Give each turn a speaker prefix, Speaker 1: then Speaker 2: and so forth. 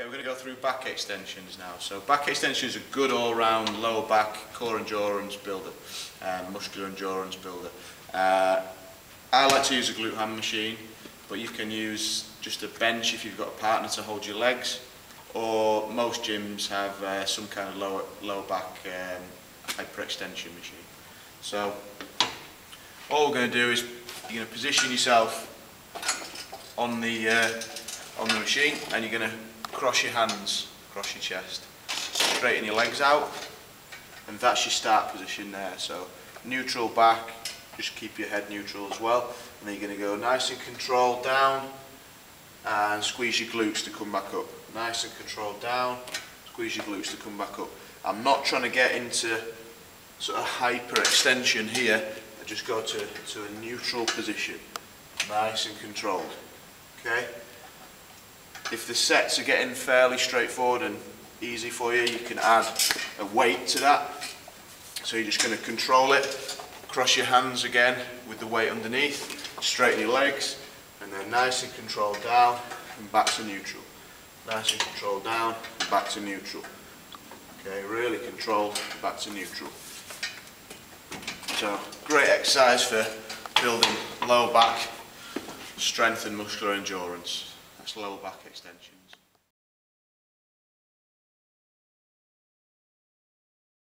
Speaker 1: Okay, we're going to go through back extensions now. So back extensions are a good all-round lower back core endurance builder, um, muscular endurance builder. Uh, I like to use a glute ham machine, but you can use just a bench if you've got a partner to hold your legs, or most gyms have uh, some kind of lower lower back um, hyperextension machine. So all we're going to do is you're going to position yourself on the uh, on the machine, and you're going to cross your hands, cross your chest, straighten your legs out, and that's your start position there. So neutral back, just keep your head neutral as well, and then you're going to go nice and controlled down, and squeeze your glutes to come back up. Nice and controlled down, squeeze your glutes to come back up. I'm not trying to get into sort of hyper extension here, I just go to, to a neutral position, nice and controlled, okay? If the sets are getting fairly straightforward and easy for you, you can add a weight to that. So you're just going to control it, cross your hands again with the weight underneath, straighten your legs, and then nice and controlled down and back to neutral. Nice and controlled down, back to neutral. Okay, really controlled, back to neutral. So, great exercise for building low back strength and muscular endurance slow back extensions.